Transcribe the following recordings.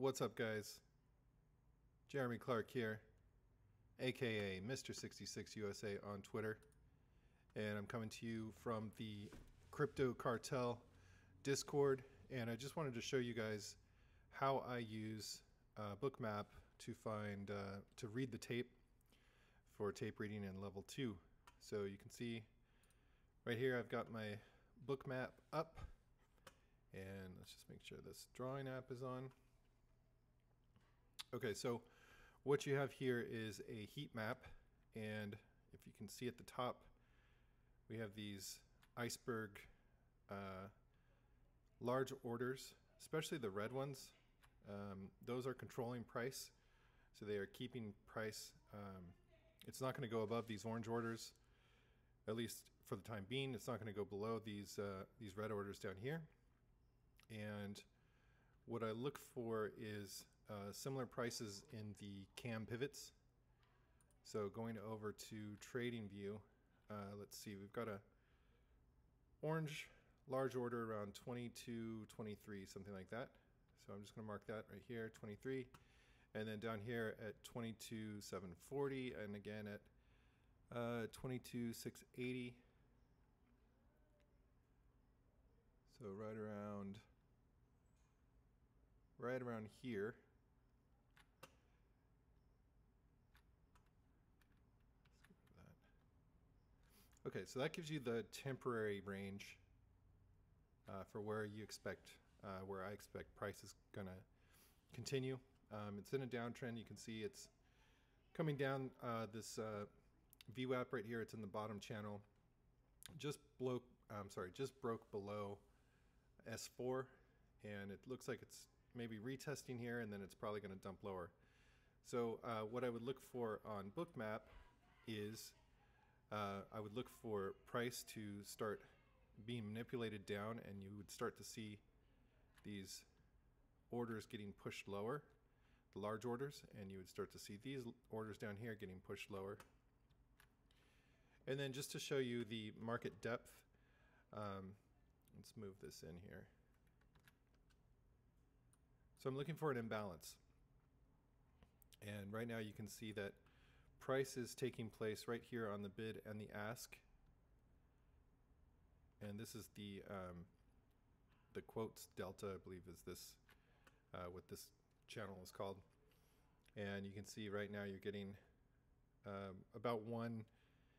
What's up, guys? Jeremy Clark here, aka Mr. 66 USA on Twitter, and I'm coming to you from the Crypto Cartel Discord. And I just wanted to show you guys how I use uh, Bookmap to find uh, to read the tape for tape reading in level two. So you can see right here I've got my Bookmap up, and let's just make sure this drawing app is on. Okay, so what you have here is a heat map, and if you can see at the top, we have these iceberg uh, large orders, especially the red ones. Um, those are controlling price, so they are keeping price. Um, it's not going to go above these orange orders, at least for the time being. It's not going to go below these uh, these red orders down here. And what I look for is uh, similar prices in the cam pivots. So going over to trading view, uh, let's see, we've got a orange large order around 22, 23, something like that. So I'm just going to mark that right here, 23. And then down here at 22, 740, and again at uh, 22, 680. So right around, right around here. Okay, so that gives you the temporary range uh, for where you expect, uh, where I expect price is gonna continue. Um, it's in a downtrend. You can see it's coming down uh, this uh, VWAP right here. It's in the bottom channel. Just broke, I'm sorry, just broke below S4, and it looks like it's maybe retesting here, and then it's probably going to dump lower. So uh, what I would look for on Bookmap is uh, I would look for price to start being manipulated down and you would start to see these orders getting pushed lower, the large orders, and you would start to see these orders down here getting pushed lower. And then just to show you the market depth, um, let's move this in here. So I'm looking for an imbalance. And right now you can see that price is taking place right here on the bid and the ask. And this is the um, the quotes delta, I believe, is this uh, what this channel is called. And you can see right now you're getting um, about one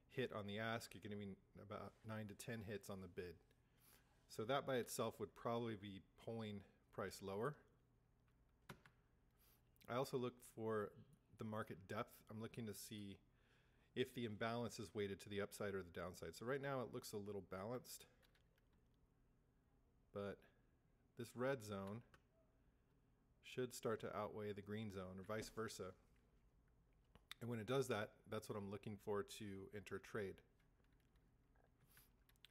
hit on the ask. You're getting about nine to ten hits on the bid. So that by itself would probably be pulling price lower. I also look for the market depth. I'm looking to see if the imbalance is weighted to the upside or the downside. So right now it looks a little balanced, but this red zone should start to outweigh the green zone or vice versa. And when it does that, that's what I'm looking for to enter trade.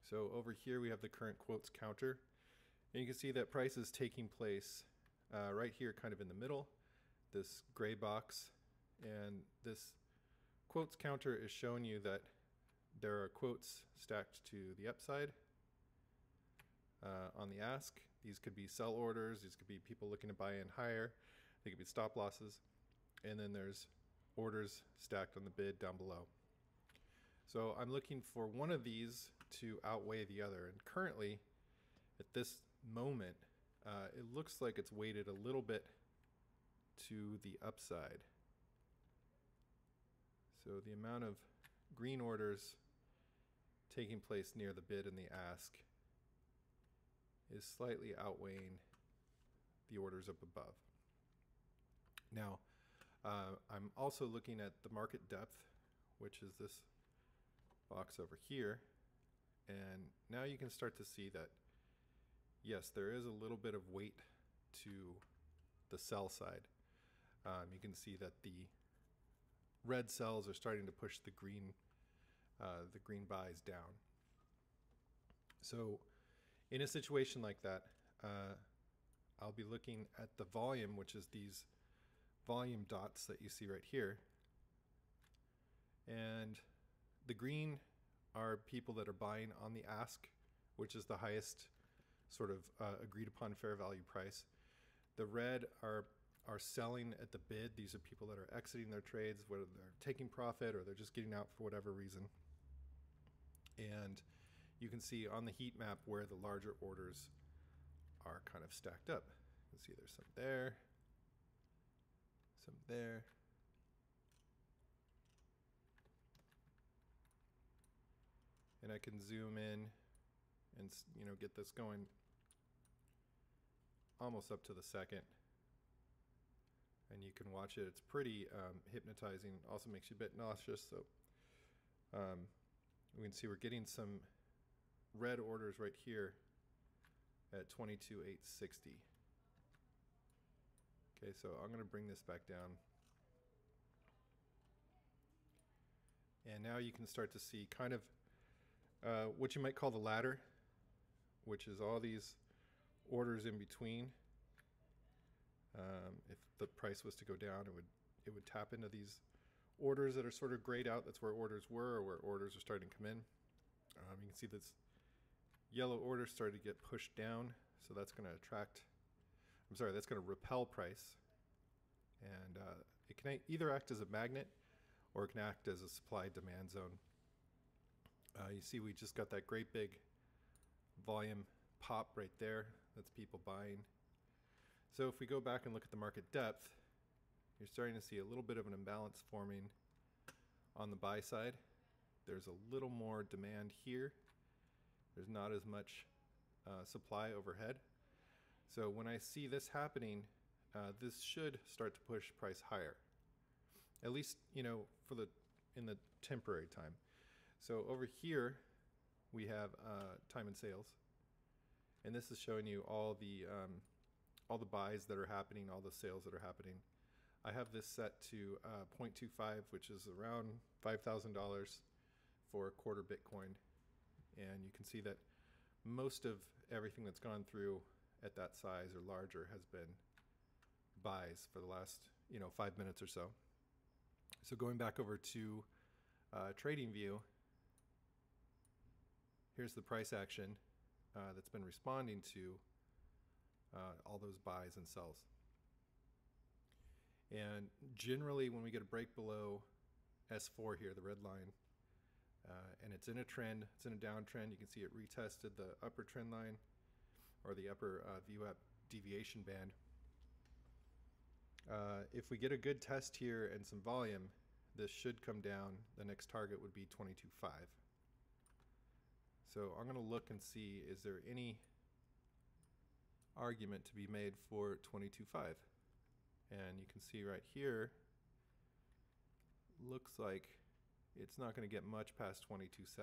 So over here we have the current quotes counter. And you can see that price is taking place uh, right here kind of in the middle, this gray box and this quotes counter is showing you that there are quotes stacked to the upside uh, on the ask. These could be sell orders. These could be people looking to buy in higher. They could be stop losses. And then there's orders stacked on the bid down below. So I'm looking for one of these to outweigh the other. And currently, at this moment, uh, it looks like it's weighted a little bit to the upside. So the amount of green orders taking place near the bid and the ask is slightly outweighing the orders up above. Now, uh, I'm also looking at the market depth, which is this box over here. And now you can start to see that, yes, there is a little bit of weight to the sell side. Um, you can see that the red cells are starting to push the green uh, the green buys down. So in a situation like that, uh, I'll be looking at the volume, which is these volume dots that you see right here. And the green are people that are buying on the ask, which is the highest sort of uh, agreed upon fair value price. The red are are selling at the bid. These are people that are exiting their trades, whether they're taking profit or they're just getting out for whatever reason. And you can see on the heat map where the larger orders are kind of stacked up. You can see there's some there, some there. And I can zoom in and you know get this going almost up to the second and you can watch it. It's pretty um, hypnotizing also makes you a bit nauseous so um, we can see we're getting some red orders right here at 22,860 okay so I'm gonna bring this back down. And now you can start to see kind of uh, what you might call the ladder which is all these orders in between. Um, if the price was to go down, it would it would tap into these orders that are sort of grayed out. That's where orders were, or where orders are starting to come in. Um, you can see this yellow order started to get pushed down, so that's going to attract. I'm sorry, that's going to repel price, and uh, it can either act as a magnet, or it can act as a supply-demand zone. Uh, you see, we just got that great big volume pop right there. That's people buying. So if we go back and look at the market depth, you're starting to see a little bit of an imbalance forming on the buy side. There's a little more demand here. There's not as much uh, supply overhead. So when I see this happening, uh, this should start to push price higher. At least, you know, for the in the temporary time. So over here, we have uh, time and sales, and this is showing you all the um, all the buys that are happening, all the sales that are happening. I have this set to uh, 0.25, which is around five thousand dollars for a quarter Bitcoin, and you can see that most of everything that's gone through at that size or larger has been buys for the last you know five minutes or so. So going back over to uh, Trading View, here's the price action uh, that's been responding to uh, all those buys and sells. And generally, when we get a break below S4 here, the red line, uh, and it's in a trend, it's in a downtrend, you can see it retested the upper trend line or the upper uh, VWAP deviation band. Uh, if we get a good test here and some volume, this should come down. The next target would be 22.5. So I'm going to look and see is there any argument to be made for 22.5? And you can see right here, looks like it's not going to get much past 22.7.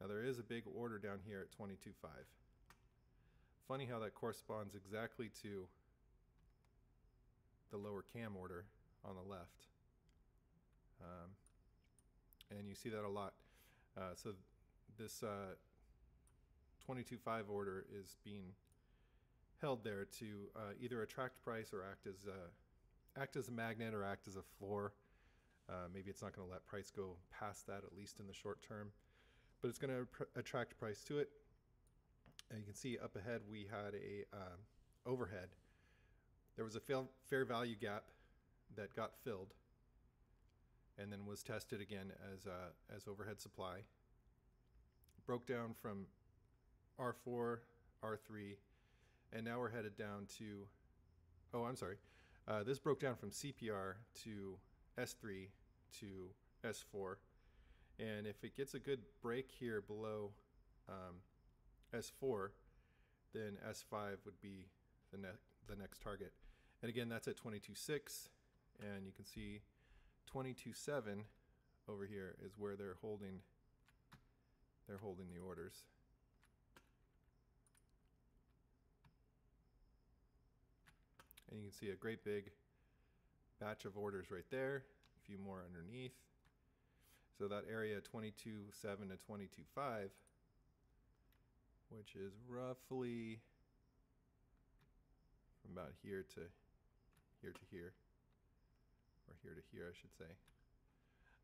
Now there is a big order down here at 22.5. Funny how that corresponds exactly to the lower cam order on the left. Um, and you see that a lot. Uh, so this uh, 22.5 order is being held there to uh, either attract price or act as a, act as a magnet or act as a floor. Uh, maybe it's not going to let price go past that, at least in the short term, but it's going to pr- attract price to it. And you can see up ahead we had a um, overhead. There was a fail- fair value gap that got filled, and then was tested again as uh, as overhead supply. Broke down from R4, R3, and now we're headed down to. Oh, I'm sorry. Uh, this broke down from CPR to S3 to S4, and if it gets a good break here below um, S4, then S5 would be the, ne- the next target. And again, that's at 22.6, and you can see 22.7 over here is where they're holding they're holding the orders. And you can see a great big batch of orders right there, a few more underneath. So that area 22.7 to 22.5 which is roughly from about here to here to here, or here to here, I should say.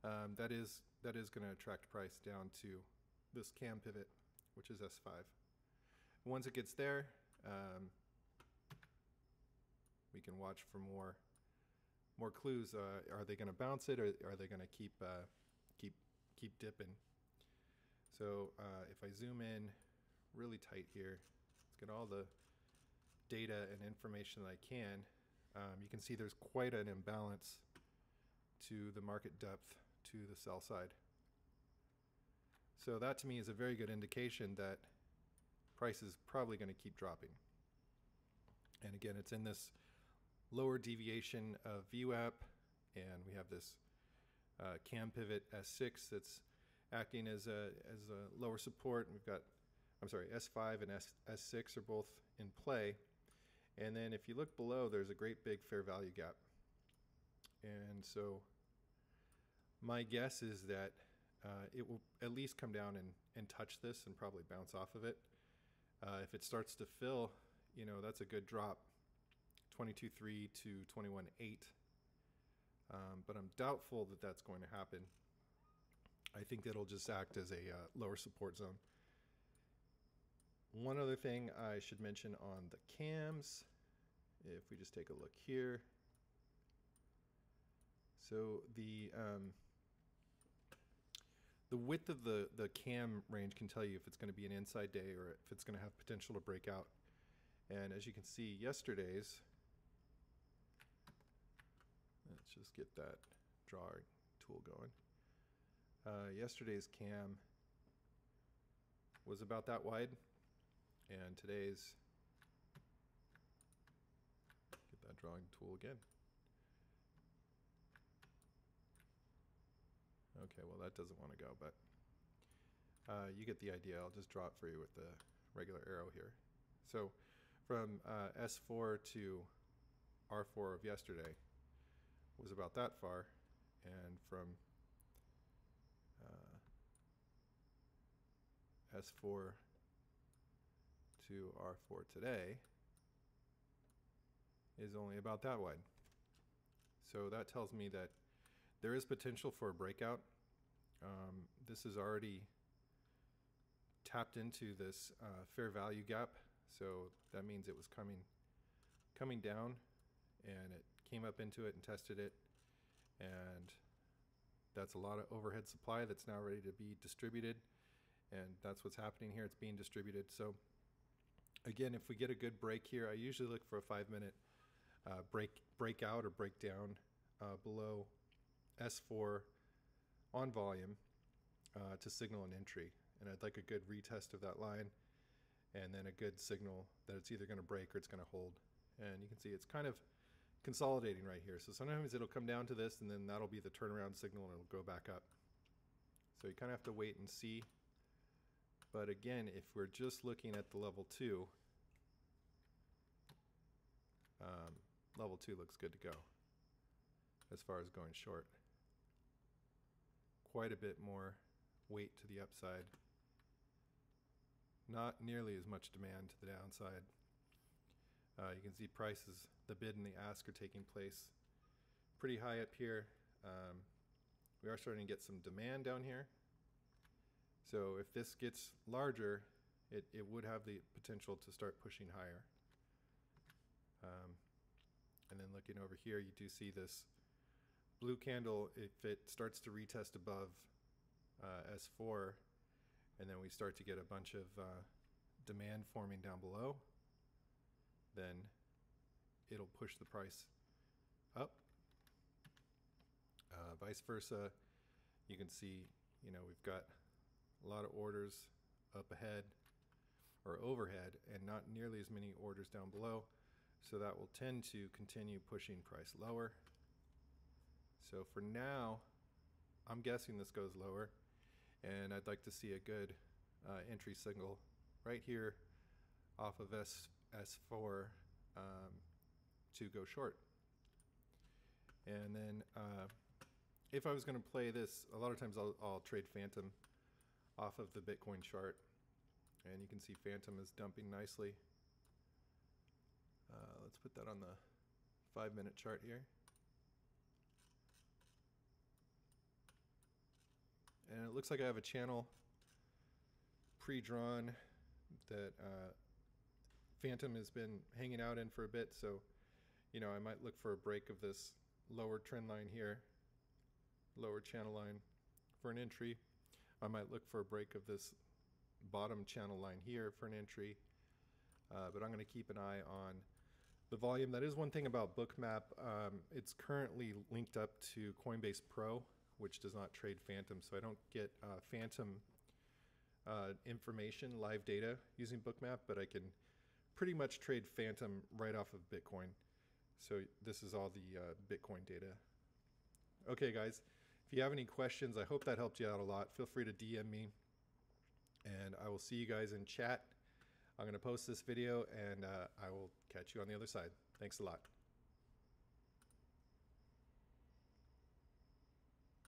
Um, that is that is going to attract price down to this cam pivot, which is S5. Once it gets there, um, we can watch for more more clues. Uh, are they going to bounce it, or are they going to keep uh, keep keep dipping? So uh, if I zoom in really tight here, let's get all the data and information that I can. Um, you can see there's quite an imbalance to the market depth to the sell side. So that to me is a very good indication that price is probably going to keep dropping. And again, it's in this lower deviation of VWAP, and we have this uh, cam pivot S6 that's acting as a, as a lower support. We've got, I'm sorry, S5 and S, S6 are both in play. And then if you look below, there's a great big fair value gap. And so my guess is that uh, it will at least come down and, and touch this and probably bounce off of it. Uh, if it starts to fill, you know, that's a good drop, 22.3 to 21.8. Um, but I'm doubtful that that's going to happen. I think that'll just act as a uh, lower support zone. One other thing I should mention on the cams, if we just take a look here. So the um, the width of the, the cam range can tell you if it's going to be an inside day or if it's going to have potential to break out. And as you can see, yesterday's, let's just get that draw tool going. Uh, yesterday's cam was about that wide, and today's, get that drawing tool again. Okay, well that doesn't want to go, but uh, you get the idea. I'll just draw it for you with the regular arrow here. So from uh, S4 to R4 of yesterday was about that far, and from uh, S4 to R4 today is only about that wide. So that tells me that there is potential for a breakout. Um, this is already tapped into this uh, fair value gap, so that means it was coming coming down, and it came up into it and tested it, and that's a lot of overhead supply that's now ready to be distributed, and that's what's happening here. It's being distributed. So again, if we get a good break here, I usually look for a five minute uh, break breakout or breakdown uh, below S4 on volume uh, to signal an entry. And I'd like a good retest of that line and then a good signal that it's either going to break or it's going to hold. And you can see it's kind of consolidating right here. So sometimes it'll come down to this and then that'll be the turnaround signal and it'll go back up. So you kind of have to wait and see. But again, if we're just looking at the level two, um, level two looks good to go as far as going short quite a bit more weight to the upside. Not nearly as much demand to the downside. Uh, you can see prices, the bid and the ask are taking place pretty high up here. Um, we are starting to get some demand down here. So if this gets larger, it, it would have the potential to start pushing higher. Um, and then looking over here, you do see this blue candle, if it starts to retest above uh, S4, and then we start to get a bunch of uh, demand forming down below, then it'll push the price up. Uh, vice versa, you can see, you know, we've got a lot of orders up ahead or overhead and not nearly as many orders down below. So that will tend to continue pushing price lower. So for now, I'm guessing this goes lower, and I'd like to see a good uh, entry signal right here off of S, S4 um, to go short. And then uh, if I was going to play this, a lot of times I'll, I'll trade Fantom off of the Bitcoin chart. And you can see Fantom is dumping nicely. Uh, let's put that on the five minute chart here. and it looks like I have a channel pre-drawn that uh, Fantom has been hanging out in for a bit. So, you know, I might look for a break of this lower trend line here, lower channel line for an entry. I might look for a break of this bottom channel line here for an entry. Uh, but I'm going to keep an eye on the volume. That is one thing about Bookmap. Um, it's currently linked up to Coinbase Pro, which does not trade Fantom, so I don't get uh, Fantom uh, information, live data using Bookmap, but I can pretty much trade Fantom right off of Bitcoin. So this is all the uh, Bitcoin data. Okay, guys, if you have any questions, I hope that helped you out a lot. Feel free to DM me, and I will see you guys in chat. I'm going to post this video, and uh, I will catch you on the other side. Thanks a lot.